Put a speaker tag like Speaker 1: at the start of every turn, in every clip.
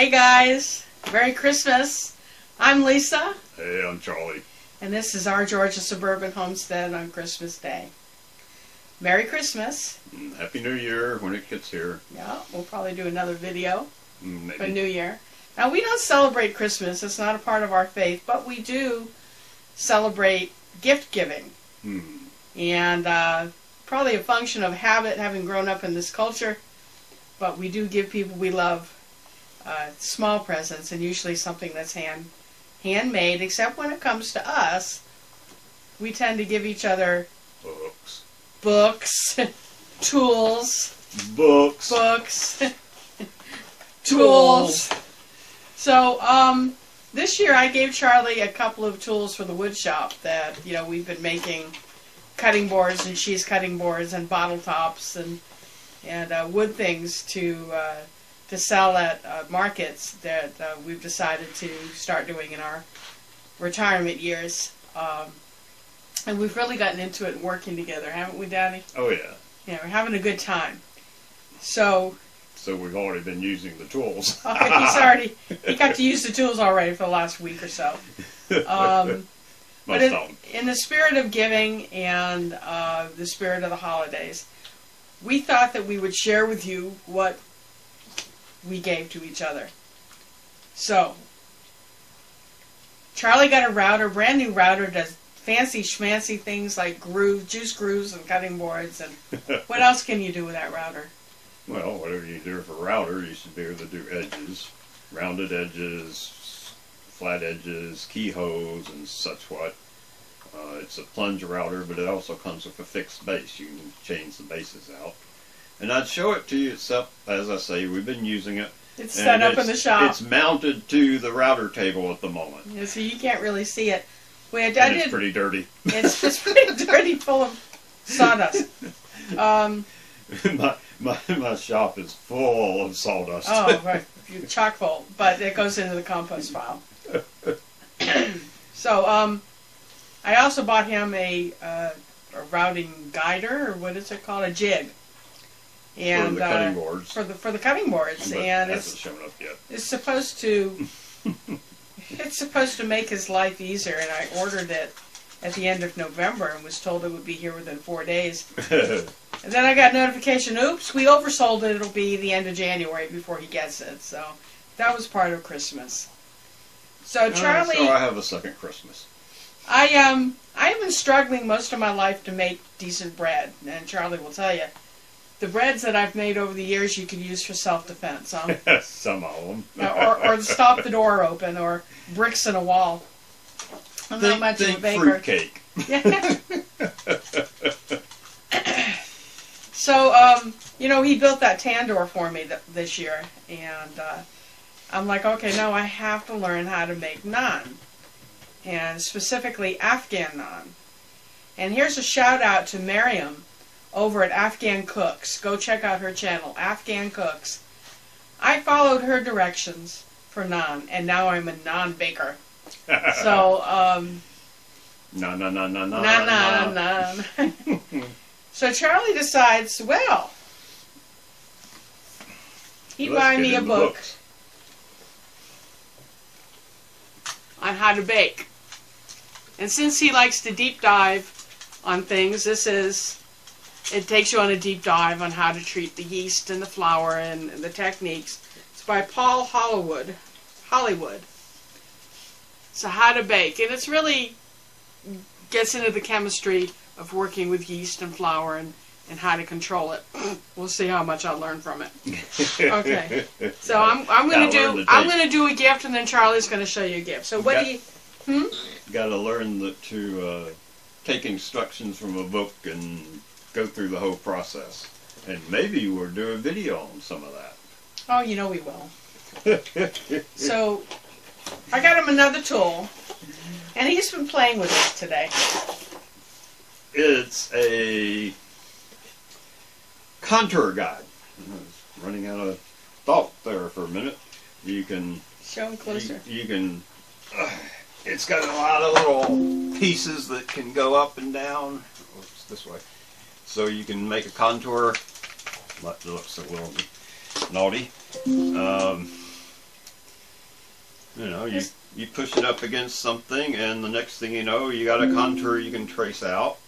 Speaker 1: Hey guys, Merry Christmas. I'm Lisa,
Speaker 2: Hey, I'm Charlie.
Speaker 1: and this is our Georgia Suburban Homestead on Christmas Day. Merry Christmas.
Speaker 2: Mm, Happy New Year when it gets here.
Speaker 1: Yeah, we'll probably do another video
Speaker 2: Mm,
Speaker 1: for New Year. Now, we don't celebrate Christmas, it's not a part of our faith, but we do celebrate gift giving.
Speaker 2: Hmm.
Speaker 1: And uh, probably a function of habit, having grown up in this culture, but we do give people we love uh, small presents, and usually something that's hand handmade. Except when it comes to us, we tend to give each other
Speaker 2: Books.
Speaker 1: books, tools,
Speaker 2: Books.
Speaker 1: books, tools. So um, this year I gave Charlie a couple of tools for the wood shop that you know we've been making cutting boards and cheese cutting boards and bottle tops and and uh, wood things to uh, to sell at uh, markets that uh, we've decided to start doing in our retirement years. Um, and we've really gotten into it and working together, haven't we, Daddy?
Speaker 2: Oh, yeah.
Speaker 1: Yeah, we're having a good time. So
Speaker 2: So we've already been using the tools.
Speaker 1: he's already he got to use the tools already for the last week or so. Um, but in, in the spirit of giving and uh, the spirit of the holidays, we thought that we would share with you what we gave to each other. So, Charlie got a router, brand new router, does fancy schmancy things like groove, juice grooves, and cutting boards. And what else can you do with that router?
Speaker 2: Well, whatever you do for router, you should be able to do edges, rounded edges, flat edges, keyholes, and such what. Uh, it's a plunge router, but it also comes with a fixed base. You can change the bases out. And I'd show it to you, except, as I say, we've been using it.
Speaker 1: It's set up in the shop.
Speaker 2: It's mounted to the router table at the moment.
Speaker 1: Yeah, so you can't really see it. We I
Speaker 2: And
Speaker 1: did.
Speaker 2: it's pretty dirty.
Speaker 1: It's, it's pretty dirty, full of sawdust. Um,
Speaker 2: my, my my shop is full of sawdust.
Speaker 1: oh, right, chock full, but it goes into the compost pile. so, um, I also bought him a, uh, a routing guider, or what is it called, a jig, and
Speaker 2: for the cutting
Speaker 1: uh,
Speaker 2: boards.
Speaker 1: for the for the cutting boards,
Speaker 2: but
Speaker 1: and
Speaker 2: it
Speaker 1: it's
Speaker 2: shown up yet.
Speaker 1: It's supposed to. it's supposed to make his life easier, and I ordered it at the end of November and was told it would be here within four days. And then I got notification. Oops, we oversold it. It'll be the end of January before he gets it. So that was part of Christmas. So Charlie,
Speaker 2: so I have a second Christmas.
Speaker 1: I um I've been struggling most of my life to make decent bread, and Charlie will tell you. The breads that I've made over the years you can use for self-defense, huh?
Speaker 2: Some of them.
Speaker 1: or, or stop the door open, or bricks in a wall. I'm not
Speaker 2: think,
Speaker 1: much
Speaker 2: think
Speaker 1: of a baker.
Speaker 2: fruitcake.
Speaker 1: so, um, you know, he built that tandoor for me th- this year, and uh, I'm like, okay, now I have to learn how to make naan, and specifically Afghan naan. And here's a shout out to Miriam over at Afghan Cooks. Go check out her channel, Afghan Cooks. I followed her directions for naan, and now I'm a naan baker. So, um,
Speaker 2: no, no, no, no, no.
Speaker 1: na na na. na. so Charlie decides, well,
Speaker 2: Let's
Speaker 1: buy me a book on how to bake. And since he likes to deep dive on things, this is it takes you on a deep dive on how to treat the yeast and the flour and the techniques. It's by Paul Hollywood. Hollywood. So how to bake, and it's really gets into the chemistry of working with yeast and flour and, and how to control it. We'll see how much I learn from it. Okay. So I'm I'm gonna
Speaker 2: Gotta
Speaker 1: do I'm gonna do a gift and then Charlie's gonna show you a gift. So what
Speaker 2: Got-
Speaker 1: do you Hmm.
Speaker 2: Got to learn the, to uh, take instructions from a book and go through the whole process. And maybe we'll do a video on some of that.
Speaker 1: Oh you know we will. So I got him another tool and he's been playing with it today.
Speaker 2: It's a contour guide. I was running out of thought there for a minute. You can
Speaker 1: Show him
Speaker 2: you,
Speaker 1: closer.
Speaker 2: you can. Uh, it's got a lot of little pieces that can go up and down. Oops, this way. So you can make a contour. That looks a little naughty. Um, You know, you you push it up against something, and the next thing you know, you got a contour you can trace out.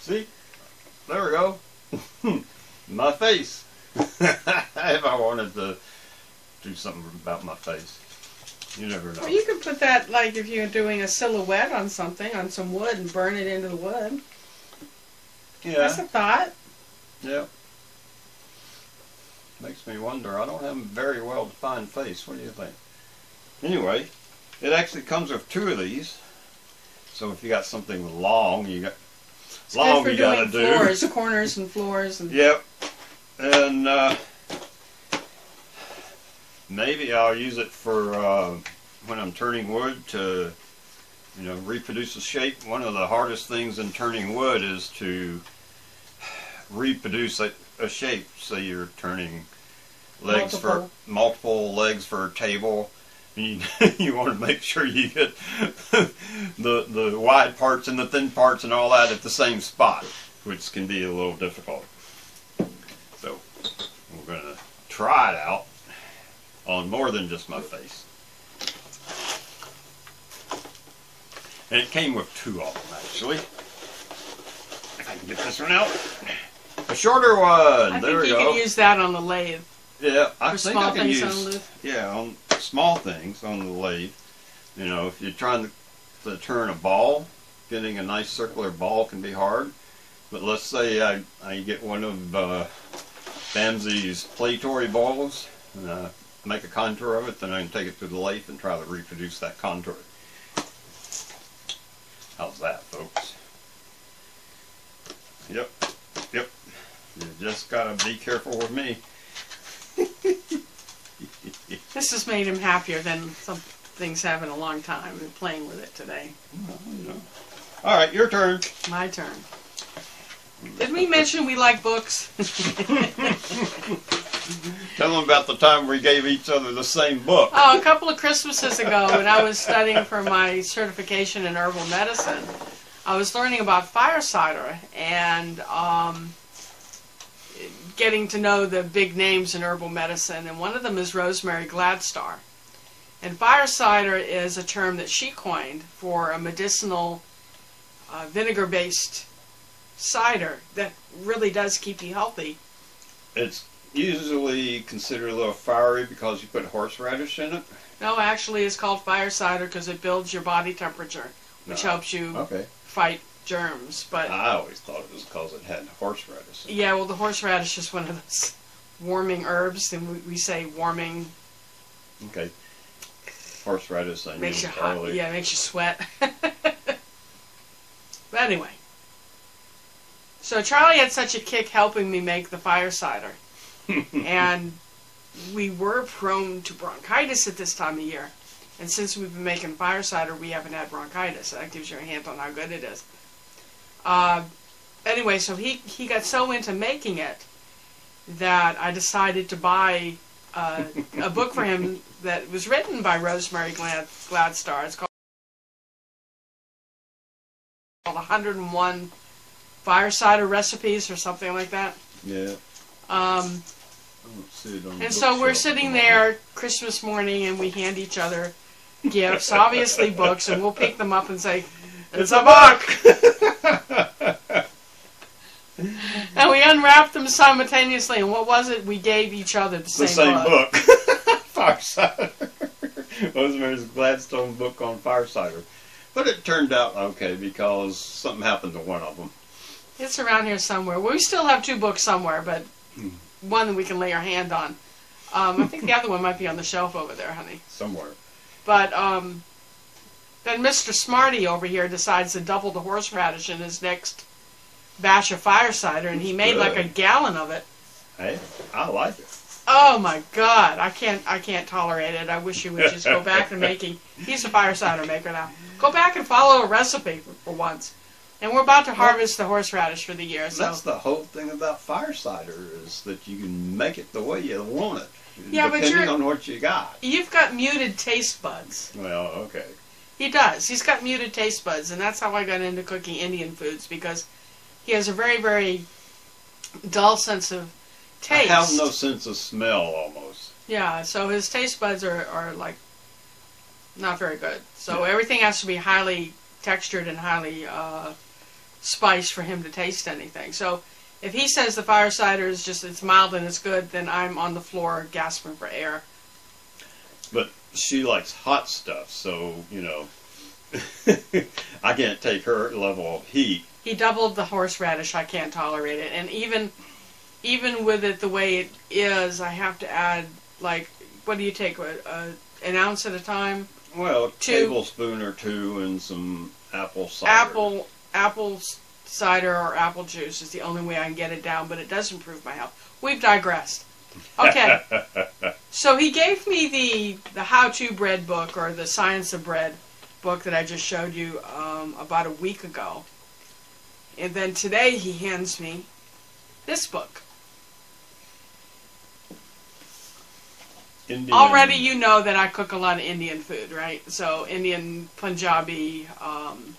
Speaker 2: See, there we go. my face. if I wanted to do something about my face, you never know.
Speaker 1: Well, you could put that like if you're doing a silhouette on something on some wood and burn it into the wood.
Speaker 2: Yeah.
Speaker 1: That's a thought.
Speaker 2: yeah. Makes me wonder. I don't have a very well defined face. What do you think? Anyway, it actually comes with two of these. So if you got something long, you got
Speaker 1: It's
Speaker 2: long you gotta
Speaker 1: doing
Speaker 2: do.
Speaker 1: floors, corners, and floors, and
Speaker 2: Yep. And uh, maybe I'll use it for uh, when I'm turning wood to, you know, reproduce the shape. One of the hardest things in turning wood is to reproduce a, a shape. Say you're turning legs
Speaker 1: Multiple.
Speaker 2: for multiple legs for a table. You, you want to make sure you get the the wide parts and the thin parts and all that at the same spot, which can be a little difficult. So we're gonna try it out on more than just my face. And it came with two of them actually. If I can get this one out. A shorter one.
Speaker 1: I
Speaker 2: there
Speaker 1: think
Speaker 2: we
Speaker 1: you
Speaker 2: go.
Speaker 1: could use that on the lathe
Speaker 2: yeah, I think
Speaker 1: small
Speaker 2: I can
Speaker 1: things
Speaker 2: use.
Speaker 1: on the lathe.
Speaker 2: Yeah, on small things on the lathe. You know, if you're trying to, to turn a ball, getting a nice circular ball can be hard. But let's say I, I get one of uh, Bamsi's play toy balls, and uh, make a contour of it, then I can take it to the lathe and try to reproduce that contour. How's that, folks? Yep, yep. You just gotta be careful with me.
Speaker 1: This has made him happier than some things have in a long time. Been playing with it today.
Speaker 2: Well, you know. All right, your turn.
Speaker 1: My turn. Did we mention we like books?
Speaker 2: Tell them about the time we gave each other the same book.
Speaker 1: Oh, a couple of Christmases ago, when I was studying for my certification in herbal medicine, I was learning about fire cider and um, getting to know the big names in herbal medicine. And one of them is Rosemary Gladstar. And fire cider is a term that she coined for a medicinal uh, vinegar based cider that really does keep you healthy.
Speaker 2: It's usually considered a little fiery because you put horseradish in it.
Speaker 1: No, actually, it's called fire cider because it builds your body temperature, which
Speaker 2: No.
Speaker 1: helps you
Speaker 2: Okay.
Speaker 1: fight germs. But
Speaker 2: I always thought it was because it had horseradish. It.
Speaker 1: yeah, well, the horseradish is one of those warming herbs, and we, we say warming
Speaker 2: Okay. Horseradish, onion,
Speaker 1: makes you hot. Yeah, makes you sweat. but anyway, so Charlie had such a kick helping me make the fire cider, and we were prone to bronchitis at this time of year. And since we've been making fire cider, we haven't had bronchitis. So that gives you a hint on how good it is. Uh, anyway, so he, he got so into making it that I decided to buy uh, a book for him that was written by Rosemary Glad, Gladstar. It's called, called 101 Fire Cider Recipes or something like that.
Speaker 2: Yeah.
Speaker 1: Um,
Speaker 2: I don't see it on the
Speaker 1: and so we're sitting there Christmas morning and we hand each other gifts, obviously books, and we'll pick them up and say, It's a book! And we unwrapped them simultaneously, and what was it? We gave each other the same,
Speaker 2: the same
Speaker 1: book.
Speaker 2: book. fire cider. Rosemary's Gladstar book on fire cider. But it turned out okay because something happened to one of them.
Speaker 1: It's around here somewhere. We still have two books somewhere, but
Speaker 2: Hmm.
Speaker 1: One that we can lay our hand on. Um, I think the other one might be on the shelf over there, honey.
Speaker 2: Somewhere.
Speaker 1: But um, then Mr. Smarty over here decides to double the horseradish in his next batch of fire cider, and he made like a gallon of it.
Speaker 2: Hey, I like it.
Speaker 1: Oh my God, I can't, I can't tolerate it. I wish you would just go back to making. He's a fire cider maker now. Go back and follow a recipe for, for once. And we're about to harvest the horseradish for the year, so
Speaker 2: That's the whole thing about fire cider is that you can make it the way you want it.
Speaker 1: Yeah, but
Speaker 2: depending
Speaker 1: you're-
Speaker 2: on what you got.
Speaker 1: you've got muted taste buds.
Speaker 2: Well, okay.
Speaker 1: He does. He's got muted taste buds, and that's how I got into cooking Indian foods because he has a very, very dull sense of taste.
Speaker 2: I have no sense of smell almost.
Speaker 1: Yeah, so his taste buds are, are like not very good. So everything has to be highly textured and highly uh, spiced for him to taste anything. So if he says the fire cider is just it's mild and it's good, then I'm on the floor gasping for air.
Speaker 2: But she likes hot stuff, so you know, I can't take her level of heat.
Speaker 1: He doubled the horseradish. I can't tolerate it, and even even with it the way it is, I have to add like what do you take? A, a, uh, an ounce at a time.
Speaker 2: Well, a
Speaker 1: Two.
Speaker 2: tablespoon or two and some apple cider.
Speaker 1: Apple apple cider or apple juice is the only way I can get it down, but it does improve my health. We've digressed. Okay. So he gave me the the how to bread book or the science of bread book that I just showed you um, about a week ago, and then today he hands me this book.
Speaker 2: Indian,
Speaker 1: Already, you know that I cook a lot of Indian food, right? So Indian, Punjabi, um,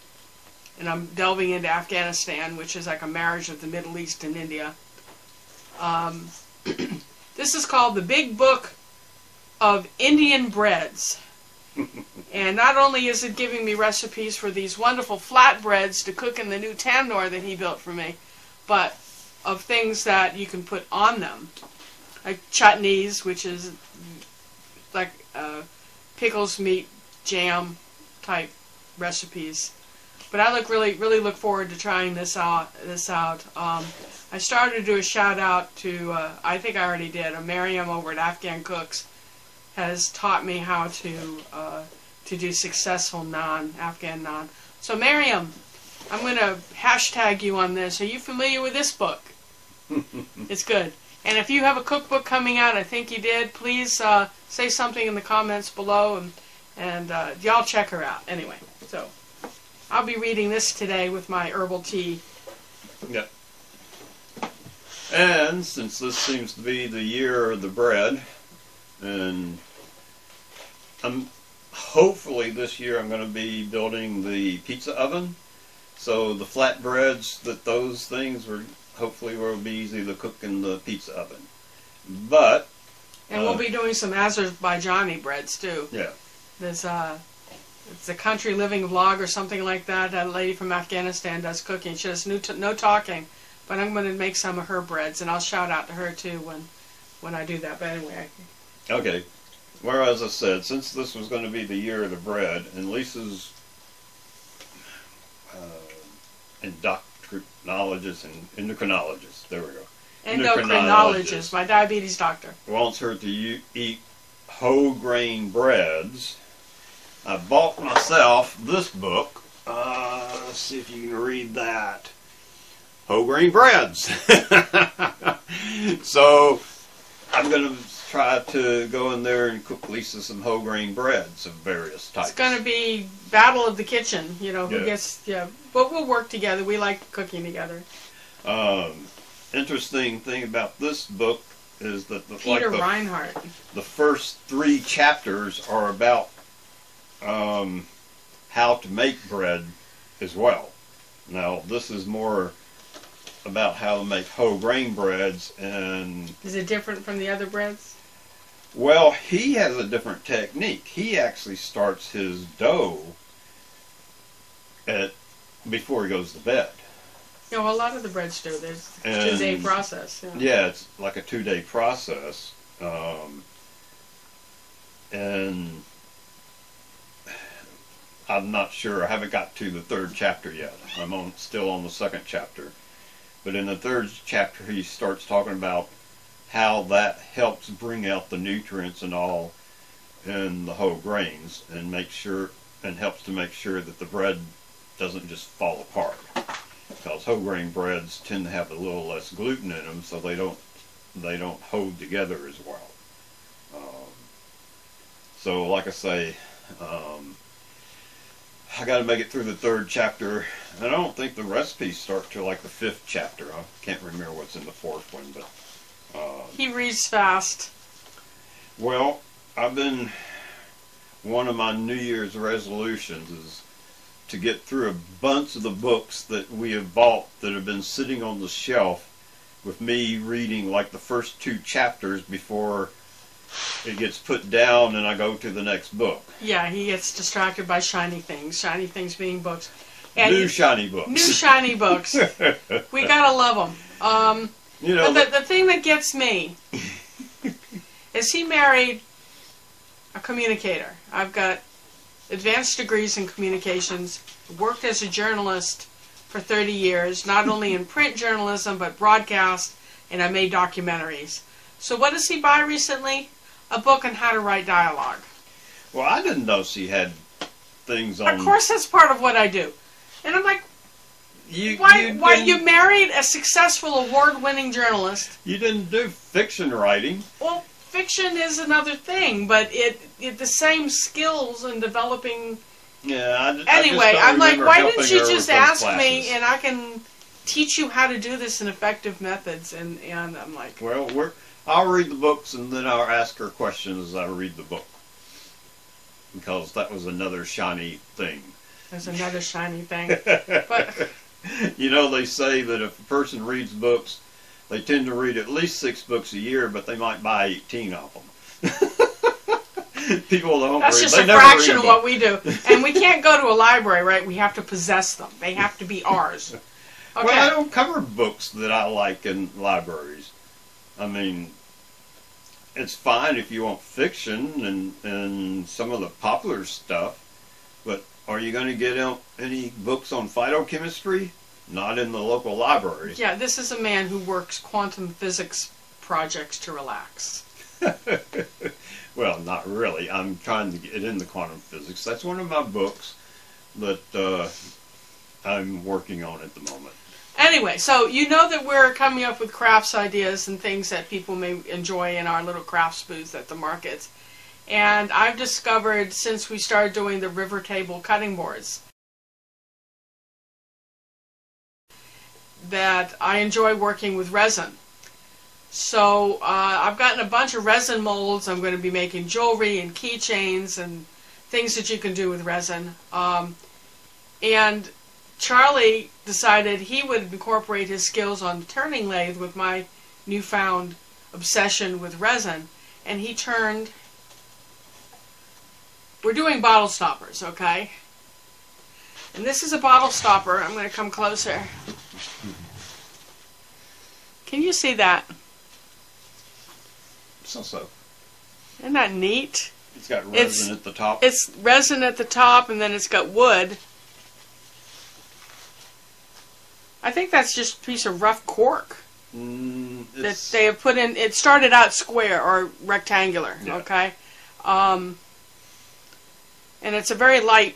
Speaker 1: and I'm delving into Afghanistan, which is like a marriage of the Middle East and India. Um, this is called the Big Book of Indian Breads. and not only is it giving me recipes for these wonderful flatbreads to cook in the new tandoor that he built for me, but of things that you can put on them, like chutneys, which is like uh, pickles, meat, jam type recipes. But I look really, really look forward to trying this out. This out. Um, I started to do a shout out to. Uh, I think I already did. A Miriam over at Afghan Cooks has taught me how to uh, to do successful naan Afghan naan. So Miriam, I'm going to hashtag you on this. Are you familiar with this book? it's good. And if you have a cookbook coming out, I think you did, please uh, say something in the comments below, and and uh, y'all check her out. Anyway, I'll be reading this today with my herbal tea.
Speaker 2: Yeah. And since this seems to be the year of the bread, and I'm hopefully this year I'm going to be building the pizza oven. So the flatbreads that those things were hopefully will be easy to cook in the pizza oven. But
Speaker 1: And
Speaker 2: Uh.
Speaker 1: we'll be doing some Azerbaijani breads too.
Speaker 2: yeah,
Speaker 1: There's uh, it's a country living vlog or something like that. A lady from Afghanistan does cooking. She does no, t- no talking, but I'm going to make some of her breads, and I'll shout out to her too when when I do that. But anyway,
Speaker 2: Okay. Well, as I said, since this was going to be the year of the bread, and Lisa's uh, endocrinologist and endocrinologist, there we go,
Speaker 1: endocrinologist, my diabetes doctor.
Speaker 2: wants her to eat whole grain breads. I bought myself this book. Uh, let's see if you can read that. Whole grain breads. so I'm going to try to go in there and cook Lisa some whole grain breads of various types.
Speaker 1: It's going to be battle of the kitchen. You know who
Speaker 2: Yeah.
Speaker 1: gets yeah, but we'll work together. We like cooking together.
Speaker 2: Um, interesting thing about this book is that the,
Speaker 1: Peter
Speaker 2: like the,
Speaker 1: Reinhart.
Speaker 2: the first three chapters are about um, how to make bread as well. Now, this is more about how to make whole grain breads, and
Speaker 1: Is it different from the other breads?
Speaker 2: well, he has a different technique. He actually starts his dough at before he goes to bed.
Speaker 1: You know, a lot of the breads do. There's a two-day process. Yeah.
Speaker 2: Yeah, it's like a two day process. Um, and I'm not sure. I haven't got to the third chapter yet. I'm on still on the second chapter. But in the third chapter, he starts talking about how that helps bring out the nutrients and all in the whole grains and make sure and helps to make sure that the bread doesn't just fall apart because whole grain breads tend to have a little less gluten in them, so they don't they don't hold together as well. Um, so, like I say, um, I got to make it through the third chapter. And I don't think the recipes start till like the fifth chapter. I can't remember what's in the fourth one, but uh,
Speaker 1: He reads fast.
Speaker 2: well, I've been one of my New Year's resolutions is to get through a bunch of the books that we have bought that have been sitting on the shelf with me reading like the first two chapters before it gets put down and I go to the next book.
Speaker 1: Yeah, he gets distracted by shiny things. Shiny things being books. And
Speaker 2: New shiny books.
Speaker 1: new shiny books. We gotta love them. Um,
Speaker 2: you know,
Speaker 1: but the, the thing that gets me is he married a communicator. I've got advanced degrees in communications, worked as a journalist for 30 years, not only in print journalism, but broadcast, and I made documentaries. So what does he buy recently? A book on how to write dialogue.
Speaker 2: well, I didn't know she had things on.
Speaker 1: Of course, that's part of what I do. And I'm like,
Speaker 2: you,
Speaker 1: why?
Speaker 2: you
Speaker 1: why you married a successful award-winning journalist?
Speaker 2: You didn't do fiction writing.
Speaker 1: Well, fiction is another thing, but it, it the same skills in developing.
Speaker 2: Yeah. I, ju- I just
Speaker 1: Anyway,
Speaker 2: don't
Speaker 1: I'm like, why didn't you just ask me and I can teach you how to do this in effective methods? And and I'm like,
Speaker 2: Well, we're, I'll read the books and then I'll ask her questions as I read the book. Because that was another shiny thing.
Speaker 1: there's another shiny thing. But
Speaker 2: you know, they say that if a person reads books, they tend to read at least six books a year, but they might buy 18 of them. People don't
Speaker 1: that's
Speaker 2: read.
Speaker 1: just
Speaker 2: they
Speaker 1: a
Speaker 2: never
Speaker 1: fraction of what we do. And we can't go to a library, right? We have to possess them. They have to be ours. Okay.
Speaker 2: Well, I don't cover books that I like in libraries. I mean, it's fine if you want fiction and, and some of the popular stuff, but are you going to get out any books on phytochemistry? Not in the local library.
Speaker 1: yeah, this is a man who works quantum physics projects to relax.
Speaker 2: well, not really. I'm trying to get into quantum physics. That's one of my books that uh, I'm working on at the moment.
Speaker 1: Anyway, so you know that we're coming up with crafts ideas and things that people may enjoy in our little crafts booth at the markets. And I've discovered since we started doing the river table cutting boards that I enjoy working with resin. So uh, I've gotten a bunch of resin molds. I'm going to be making jewelry and keychains and things that you can do with resin. Um, and Charlie decided he would incorporate his skills on the turning lathe with my newfound obsession with resin, and he turned. We're doing bottle stoppers, okay? And this is a bottle stopper. I'm going to come closer. Can you see that?
Speaker 2: So, so.
Speaker 1: Isn't that neat?
Speaker 2: It's got resin
Speaker 1: It's-
Speaker 2: at the top.
Speaker 1: It's resin at the top, and then it's got wood. I think that's just a piece of rough cork.
Speaker 2: Mm,
Speaker 1: that they have put in. It started out square or rectangular,
Speaker 2: Yeah.
Speaker 1: okay, um, and it's a very light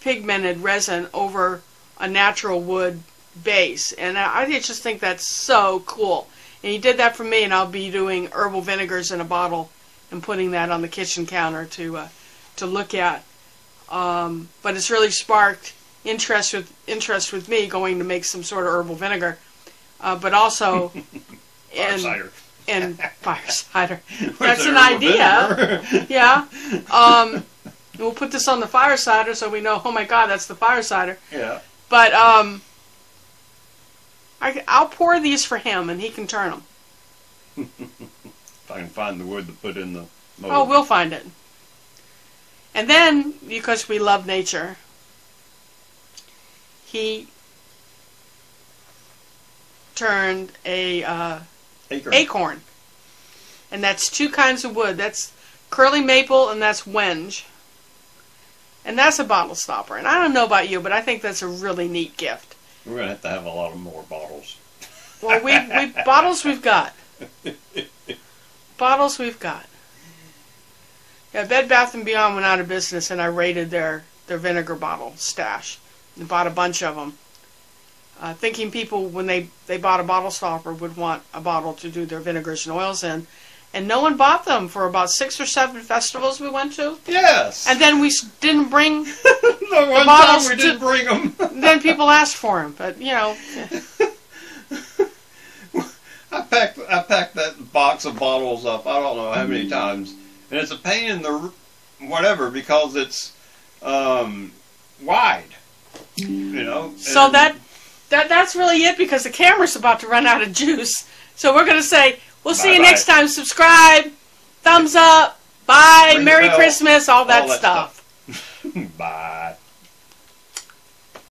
Speaker 1: pigmented resin over a natural wood base, and I, I just think that's so cool. And he did that for me, and I'll be doing herbal vinegars in a bottle and putting that on the kitchen counter to uh, to look at. Um, but it's really sparked interest with interest with me going to make some sort of herbal vinegar, uh, but also and
Speaker 2: cider.
Speaker 1: and fire cider. That's an idea. Yeah. Um, we'll put this on the fire cider so we know. Oh my God, that's the fire cider.
Speaker 2: yeah.
Speaker 1: But um, I, I'll pour these for him and he can turn them.
Speaker 2: If I can find the wood to put in the mold.
Speaker 1: Oh, we'll find it. And then, because we love nature, he turned a uh,
Speaker 2: Acre.
Speaker 1: acorn. And that's two kinds of wood. That's curly maple and that's wenge. And that's a bottle stopper. And I don't know about you, but I think that's a really neat gift.
Speaker 2: We're gonna have to have a lot of more bottles.
Speaker 1: Well, we we bottles we've got. Bottles we've got. Yeah, Bed Bath and Beyond went out of business, and I raided their their vinegar bottle stash and bought a bunch of them. Uh, thinking people when they they bought a bottle stopper would want a bottle to do their vinegars and oils in, and no one bought them for about six or seven festivals we went to.
Speaker 2: Yes.
Speaker 1: And then we didn't bring.
Speaker 2: the one
Speaker 1: bottles
Speaker 2: we didn't bring them.
Speaker 1: then people asked for them, but you know.
Speaker 2: I packed I packed that box of bottles up. I don't know how many times, and it's a pain in the whatever because it's um, wide. You know.
Speaker 1: So that that that's really it because the camera's about to run out of juice. So we're gonna say we'll see you
Speaker 2: Bye-bye.
Speaker 1: next time. Subscribe. thumbs up. Bye.
Speaker 2: Ring
Speaker 1: Merry. Christmas. All that,
Speaker 2: that
Speaker 1: stuff.
Speaker 2: Bye.